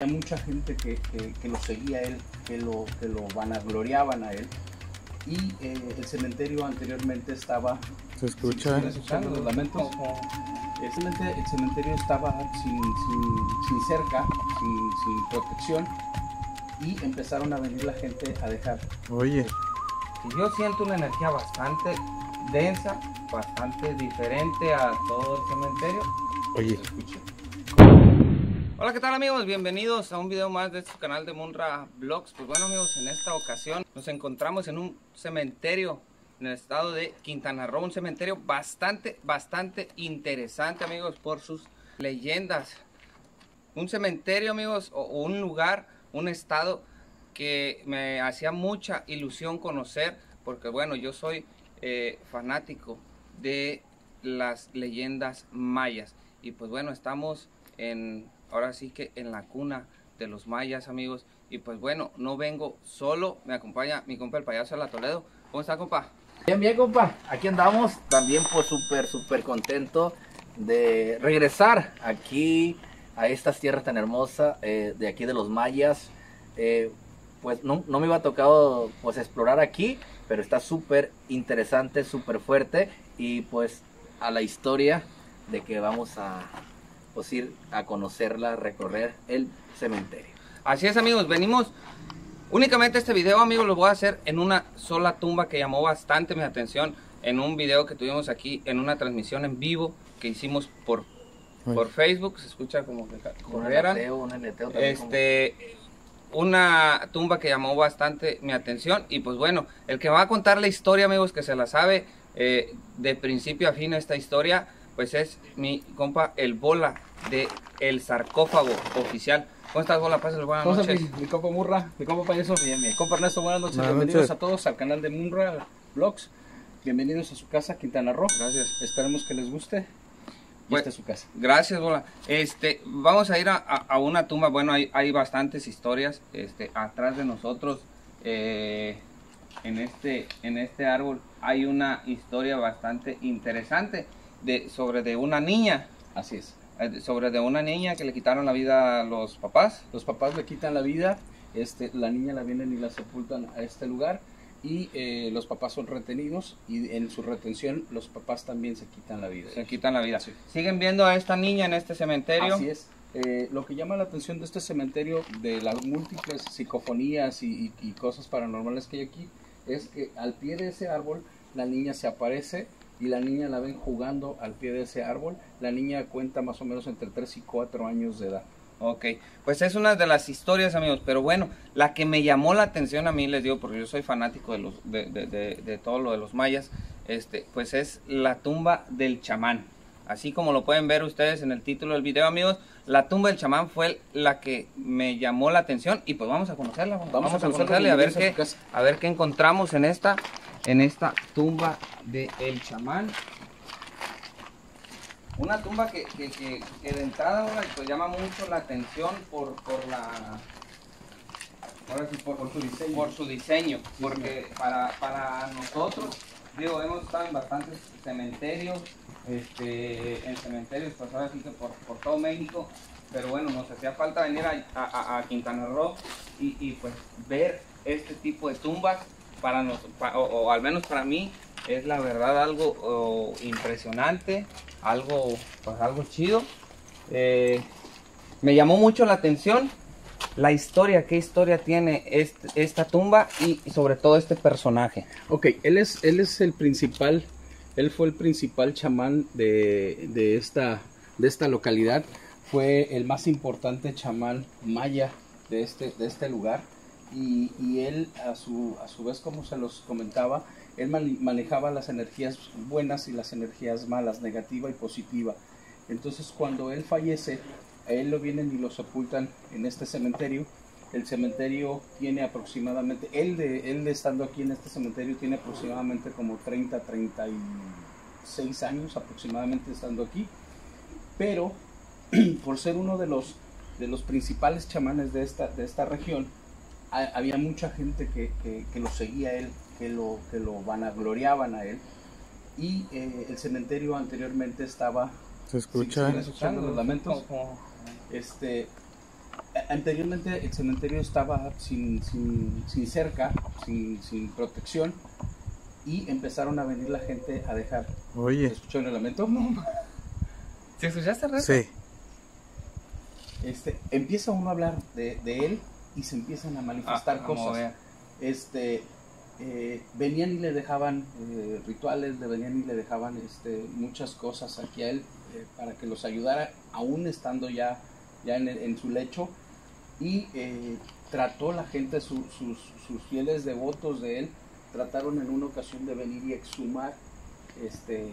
Hay mucha gente que, que, que lo seguía a él, que lo, que lo vanagloriaban a él. Y eh, el cementerio anteriormente estaba... ¿Se escucha? ¿Están escuchando los lamentos? El cementerio, el cementerio estaba sin, sin, sin cerca, sin, sin protección. Y empezaron a venir la gente a dejar. Oye, Y yo siento una energía bastante densa, bastante diferente a todo el cementerio. oye. Escuche. Hola, ¿qué tal amigos? Bienvenidos a un video más de este canal de Munra Vlogs. Pues bueno amigos, en esta ocasión nos encontramos en un cementerio en el estado de Quintana Roo. Un cementerio bastante, bastante interesante amigos por sus leyendas. Un cementerio amigos, o, un lugar, un estado que me hacía mucha ilusión conocer. Porque bueno, yo soy eh, fanático de las leyendas mayas. Y pues bueno, estamos en, ahora sí que en la cuna de los mayas, amigos. Y pues bueno, no vengo solo, me acompaña mi compa el payaso de la Toledo. ¿Cómo está, compa? Bien, bien, compa. Aquí andamos. También, pues, súper, súper contento de regresar aquí a estas tierras tan hermosas eh, de aquí de los mayas. Eh, pues no, no me iba a tocado pues explorar aquí, pero está súper interesante, súper fuerte y pues a la historia de que vamos a pues ir a conocerla, recorrer el cementerio. Así es, amigos, venimos. Únicamente este video, amigos, lo voy a hacer en una sola tumba que llamó bastante mi atención en un video que tuvimos aquí en una transmisión en vivo que hicimos por, por Facebook. Se escucha como que Un corrieran. aleteo, un aleteo también como- Este, una tumba que llamó bastante mi atención. Y pues bueno, el que va a contar la historia, amigos, que se la sabe eh, de principio a fin esta historia, pues es mi compa el Bola de El Sarcófago Oficial. ¿Cómo estás, Bola? Pásale, buenas ¿Cómo estás, noches. mi, mi compa Murra, mi compa payaso? Bien, bien. Compa Ernesto, buenas noches. Buenas Bienvenidos noches. a todos al canal de Munra Vlogs. Bienvenidos a su casa, Quintana Roo. Gracias. Esperemos que les guste. Y Bueno. esta es su casa. Gracias, Bola. Este, vamos a ir a, a- a una tumba. Bueno, hay, hay bastantes historias este, atrás de nosotros. eh, en, este, en este árbol hay una historia bastante interesante de, sobre de una niña. Así es. Eh, Sobre de una niña que le quitaron la vida a los papás. Los papás le quitan la vida, este, la niña la vienen y la sepultan a este lugar y eh, los papás son retenidos y en su retención los papás también se quitan la vida. Se quitan la vida. Sí. Siguen viendo a esta niña en este cementerio. Así es. Eh, lo que llama la atención de este cementerio, de las múltiples psicofonías y, y- y cosas paranormales que hay aquí, es que al pie de ese árbol la niña se aparece y la niña la ven jugando al pie de ese árbol. La niña cuenta más o menos entre 3 y 4 años de edad. Ok, pues es una de las historias, amigos, pero bueno, la que me llamó la atención a mí, les digo, porque yo soy fanático de, los, de, de- de- de todo lo de los mayas, este, pues es la tumba del chamán. Así como lo pueden ver ustedes en el título del video, amigos, la tumba del chamán fue la que me llamó la atención y pues vamos a conocerla, vamos, Vamos a a conocerla, y a ver qué, a ver qué encontramos en esta, en esta tumba del chamán. Una tumba que, que, que- que de entrada ahora, pues, llama mucho la atención por, por la ahora sí, por, Por su diseño. por su diseño, porque para, para nosotros, digo, hemos estado en bastantes cementerios, este, en cementerios, pues ahora sí que por, por todo México, pero bueno, nos hacía falta venir a, a- a Quintana Roo y, y, pues ver este tipo de tumbas, para nos, o, al menos para mí, es la verdad algo impresionante, algo, pues algo chido. Eh, me llamó mucho la atención la historia, qué historia tiene esta tumba y, y sobre todo este personaje. Ok, él es, él es el principal, él fue el principal chamán de, de esta, de esta localidad, fue el más importante chamán maya de este, de este lugar y, él a su, a su vez, como se los comentaba, él manejaba las energías buenas y las energías malas, negativa y positiva. Entonces cuando él fallece, a él lo vienen y lo sepultan en este cementerio. El cementerio tiene aproximadamente, él de, él estando aquí en este cementerio tiene aproximadamente como 30, 36 años aproximadamente estando aquí. Pero por ser uno de los, de los principales chamanes de esta, de esta región, ha- había mucha gente que, que- que lo seguía a él, que lo, que lo vanagloriaban a él. Y eh, el cementerio anteriormente estaba ¿Se escucha? Sí, escuchando los lamentos. Este, Anteriormente el cementerio estaba sin, sin, sin cerca, sin, sin protección, y empezaron a venir la gente a dejar. Oye, ¿Escucharon el lamento? ¿Sí escuchaste, Reto? sí. Este, empieza uno a hablar de, de él y se empiezan a manifestar Ah, cosas. Este, eh, venían y le dejaban eh, rituales, le venían y le dejaban este, muchas cosas aquí a él eh, para que los ayudara, aún estando ya, ya en, su lecho. Y eh, trató la gente, su- sus, sus fieles devotos de él, trataron en una ocasión de venir y exhumar este,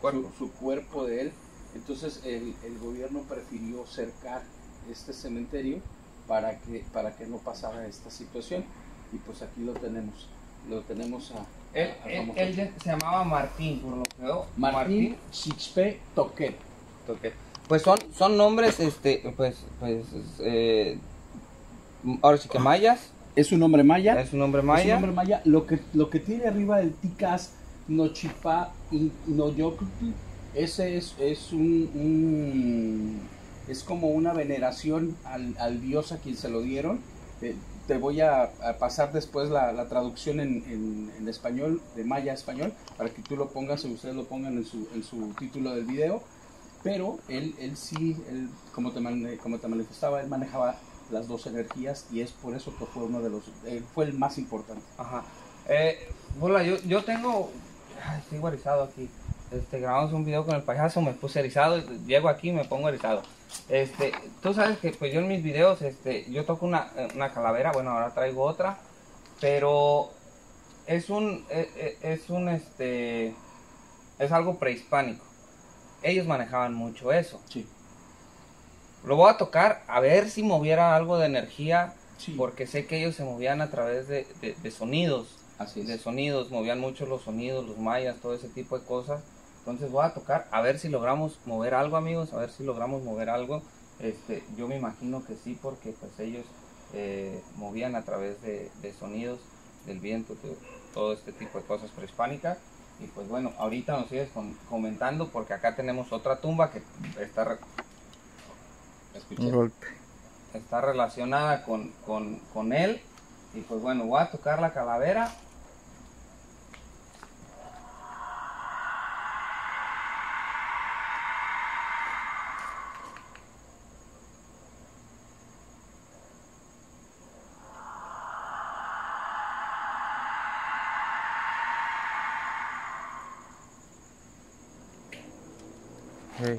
Cuerpo. Su, su cuerpo de él. Entonces el, el gobierno prefirió cercar este cementerio para que, para que no pasara esta situación. Y pues aquí lo tenemos. Lo tenemos a, Él, a- a él- famoso él ya se llamaba Martín, por lo que veo. Martín Sixpe Toquet. Ok. Pues son, son nombres, este, pues, pues, eh, ahora sí que mayas, Es un nombre maya. es un nombre Es un maya. nombre maya. Lo que, lo que tiene arriba el Ticas Nochipa y Noyoctl, ese es, es un, un- es como una veneración al, al dios a quien se lo dieron. Eh, te voy a, a pasar después la, la traducción en, en- en español, de maya a español, para que tú lo pongas y ustedes lo pongan en su, en su título del video. Pero él, él sí, él, como, te como te manifestaba, él manejaba las dos energías y es por eso que fue uno de los, eh, fue el más importante. Ajá. Eh, hola, yo, yo tengo, estoy erizado aquí. Este, grabamos un video con el payaso, me puse erizado, llego aquí y me pongo erizado. Este, tú sabes que pues yo en mis videos, este, yo toco una, una calavera, bueno, ahora traigo otra, pero es un, eh, eh, es un, este, es algo prehispánico. Ellos manejaban mucho eso. Sí, Lo voy a tocar a ver si moviera algo de energía, sí, porque sé que ellos se movían a través de, de- de sonidos, así de sonidos, movían mucho los sonidos, los mayas, todo ese tipo de cosas. Entonces voy a tocar a ver si logramos mover algo, amigos, a ver si logramos mover algo. Este, yo me imagino que sí, porque pues ellos eh, movían a través de, de sonidos, del viento, de todo este tipo de cosas prehispánicas. Y pues bueno, ahorita nos sigues con- comentando porque acá tenemos otra tumba que está golpe. está relacionada con, con, con él. Y pues bueno, voy a tocar la calavera. Hey.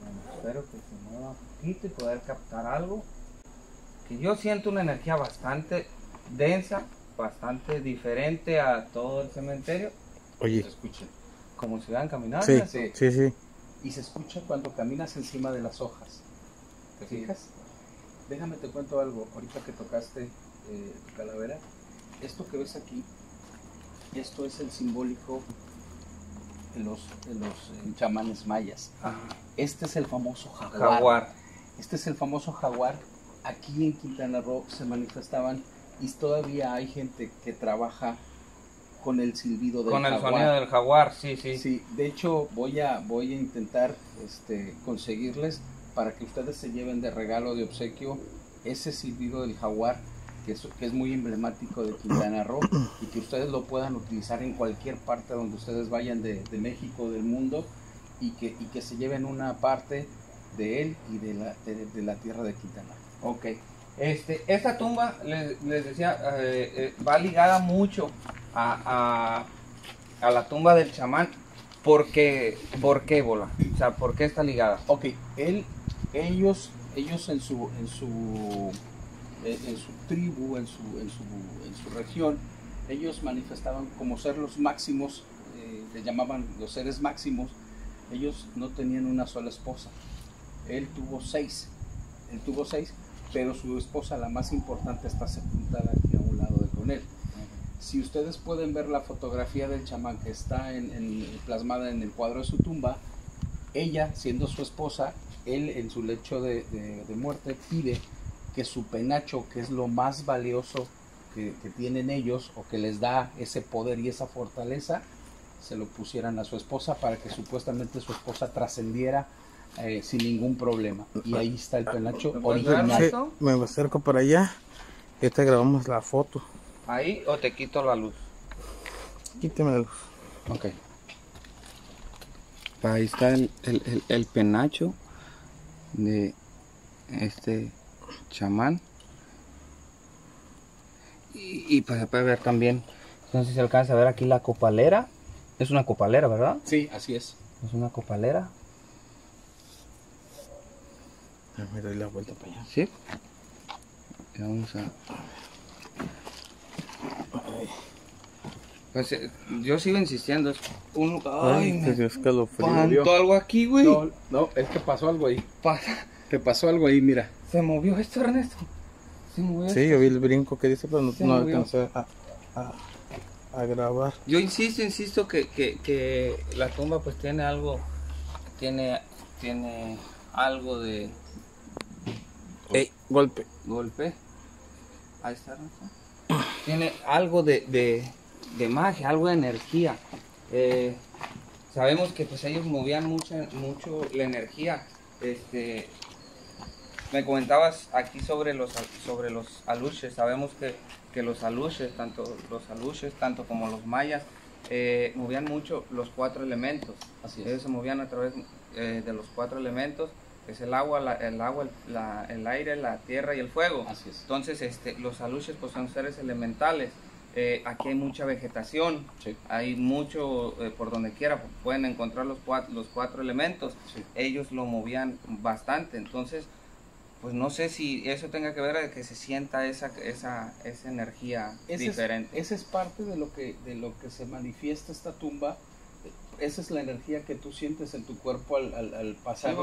Bueno, espero que se mueva un poquito y poder captar algo. Que yo siento una energía bastante densa, bastante diferente a todo el cementerio. Oye, Se escucha. Como si van caminando. sí, sí. sí, sí. Y se escucha cuando caminas encima de las hojas. ¿Te Sí. fijas? Déjame te cuento algo. Ahorita que tocaste eh, tu calavera, esto que ves aquí, esto es el simbólico de los, de los eh, chamanes mayas. Ajá. Este es el famoso jaguar. Jaguar. Este es el famoso jaguar. Aquí en Quintana Roo se manifestaban y todavía hay gente que trabaja con el silbido del Con el jaguar. sonido del jaguar, sí, sí. Sí, de hecho voy a voy a intentar este conseguirles para que ustedes se lleven de regalo de obsequio ese silbido del jaguar que es, que es muy emblemático de Quintana Roo y que ustedes lo puedan utilizar en cualquier parte donde ustedes vayan de, de México, del mundo y que, y que se lleven una parte de él y de la, de, de la tierra de Quintana. Ok. Este, esta tumba, les, les decía, eh, eh, va ligada mucho a, a, la tumba del chamán. Porque, ¿Por qué, Bola? O sea, ¿por qué está ligada? Ok, él, ellos, ellos en su, en su, en su tribu, en su, en su, en su región, ellos manifestaban como ser los máximos, eh, le llamaban los seres máximos. Ellos no tenían una sola esposa. Él tuvo seis, él tuvo seis, pero su esposa, la más importante, está sepultada aquí a un lado de con él. Si ustedes pueden ver la fotografía del chamán que está en- en- plasmada en el cuadro de su tumba, ella, siendo su esposa, él en su lecho de, de- de muerte pide que su penacho, que es lo más valioso que, que tienen ellos o que les da ese poder y esa fortaleza, se lo pusieran a su esposa para que supuestamente su esposa trascendiera eh, sin ningún problema. Y ahí está el penacho ¿Me puedes dar, original. Sí, me acerco para allá. Ahorita grabamos la foto. Ahí o te quito la luz. Quíteme la luz. Ok. Ahí está el, el, el- el penacho de este chamán. Y, y pues se puede ver también, no sé si se alcanza a ver aquí la copalera. Es una copalera, ¿verdad? Sí, así es. Es una copalera. Me doy la vuelta para allá. Sí. Y Vamos a... Pues eh, yo sigo insistiendo. Es un... Ay, Ay, me te dio escalofrío. espantó algo aquí, güey. No, no, es que pasó algo ahí. Pasa. Que pasó algo ahí, mira. Se movió esto, Ernesto. Se movió Sí, yo vi el brinco que dice, pero no, Se no movió. alcancé a, a, a grabar. Yo insisto, insisto que, que, que la tumba pues tiene algo, tiene, tiene algo de Ey, golpe. golpe. Ahí está, Ernesto. Tiene algo de, de, de magia, algo de energía. Eh, sabemos que pues ellos movían mucha, mucho la energía. Este, me comentabas aquí sobre los sobre los aluches. Sabemos que, que los aluches, tanto los aluches, tanto como los mayas, eh, movían mucho los cuatro elementos. Así es. Ellos se movían a través eh, de los cuatro elementos, es el agua, la- el agua, el, la- el aire, la tierra y el fuego. Así es. Entonces, este, los aluches pues son seres elementales. Eh, aquí hay mucha vegetación, Sí. hay mucho eh, por donde quiera, pueden encontrar los cuatro, los cuatro elementos. Sí. Ellos lo movían bastante, entonces, pues no sé si eso tenga que ver de que se sienta esa, esa, esa energía Ese diferente. Es, esa es parte de lo que de lo que se manifiesta esta tumba. Esa es la energía que tú sientes en tu cuerpo al, al, al pasar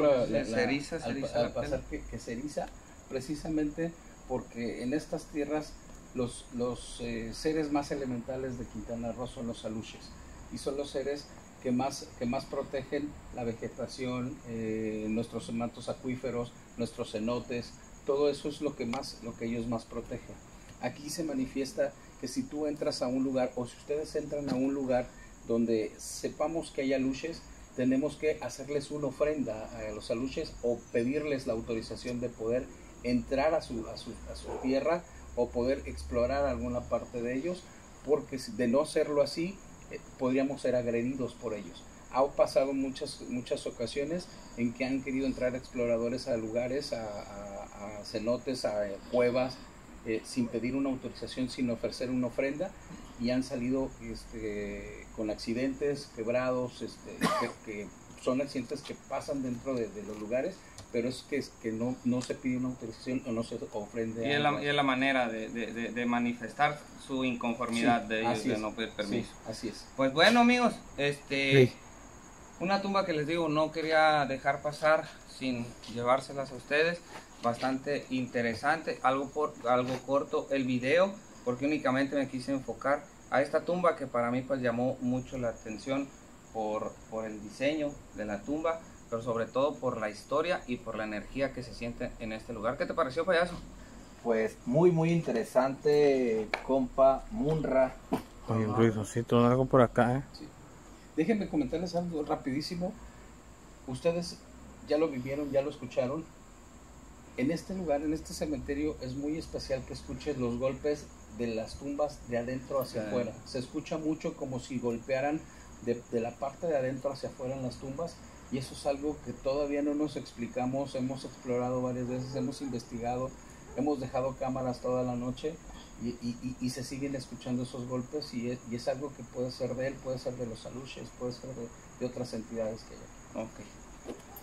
que se eriza precisamente porque en estas tierras los, los eh, seres más elementales de Quintana Roo son los aluches y son los seres que más, que más protegen la vegetación, eh, nuestros mantos acuíferos, nuestros cenotes, todo eso es lo que más, lo que ellos más protegen. Aquí se manifiesta que si tú entras a un lugar o si ustedes entran a un lugar donde sepamos que hay aluches, tenemos que hacerles una ofrenda a los aluches o pedirles la autorización de poder entrar a su, a su, a su tierra o poder explorar alguna parte de ellos, porque de no hacerlo así, eh, podríamos ser agredidos por ellos. Ha pasado muchas, muchas ocasiones en que han querido entrar exploradores a lugares, a, cenotes, a cuevas, eh, sin pedir una autorización, sin ofrecer una ofrenda, y han salido este, con accidentes, quebrados, este, que, que son accidentes que pasan dentro de, de los lugares, pero es que, es que no, no se pide una autorización o no se ofrende. Y es, la, y es la manera de, de- de- de manifestar su inconformidad Sí, de ellos así de es. no pedir Sí, permiso. así es. Pues bueno amigos, este Sí. una tumba que les digo no quería dejar pasar sin llevárselas a ustedes, bastante interesante, algo por algo corto el video porque únicamente me quise enfocar a esta tumba que para mí pues llamó mucho la atención por, por el diseño de la tumba, pero sobre todo por la historia y por la energía que se siente en este lugar. ¿Qué te pareció payaso? Pues muy, muy interesante, compa Munra. Oye, un ruidosito, algo por acá, ¿eh? Déjenme comentarles algo rapidísimo. Ustedes ya lo vivieron, ya lo escucharon. En este lugar, en este cementerio, es muy especial que escuches los golpes de las tumbas de adentro hacia afuera. Se escucha mucho como si golpearan de, de la parte de adentro hacia afuera en las tumbas. Y eso es algo que todavía no nos explicamos. Hemos explorado varias veces, hemos investigado, hemos dejado cámaras toda la noche y, y- y- y se siguen escuchando esos golpes y es, y es algo que puede ser de él, puede ser de los aluches, puede ser de, de otras entidades que hay. aquí. Ok.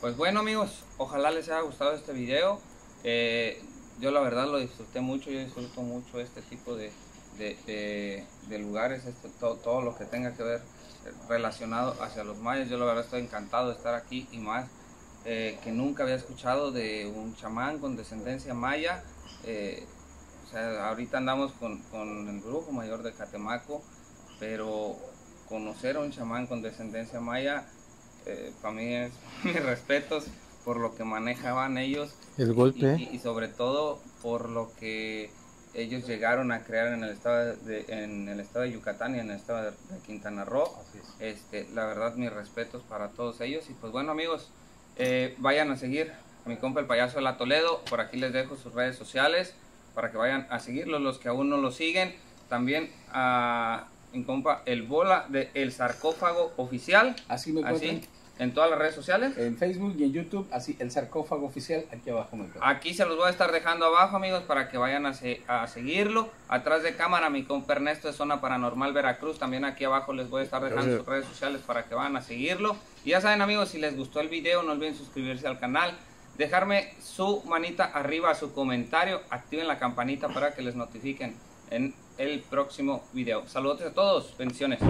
Pues bueno amigos, ojalá les haya gustado este video. Eh, yo la verdad lo disfruté mucho, yo disfruto mucho este tipo de, de, lugares, este, todo, todo lo que tenga que ver relacionado hacia los mayas. Yo la verdad estoy encantado de estar aquí y más eh, que nunca había escuchado de un chamán con descendencia maya. Eh, o sea, ahorita andamos con, con el brujo mayor de Catemaco, pero conocer a un chamán con descendencia maya, eh, para mí es mis respetos. Por lo que manejaban ellos El golpe. y, y- y sobre todo por lo que ellos llegaron a crear en el estado de, en el estado de Yucatán y en el estado de, de Quintana Roo. Este, la verdad, mis respetos para todos ellos. Y pues bueno, amigos, eh, vayan a seguir a mi compa el payaso de la Toledo. Por aquí les dejo sus redes sociales para que vayan a seguirlos, los que aún no lo siguen. También a mi compa el Bola de El Sarcófago Oficial. Así me encuentran. Así, en todas las redes sociales. En Facebook y en YouTube, así el sarcófago oficial, aquí abajo me. Aquí se los voy a estar dejando abajo, amigos, para que vayan a, se- a seguirlo. Atrás de cámara, mi compa Ernesto de Zona Paranormal Veracruz. También aquí abajo les voy a estar dejando sus redes sociales para que vayan a seguirlo. Y ya saben, amigos, si les gustó el video, no olviden suscribirse al canal. Dejarme su manita arriba, su comentario. Activen la campanita para que les notifiquen en el próximo video. Saludos a todos. Bendiciones.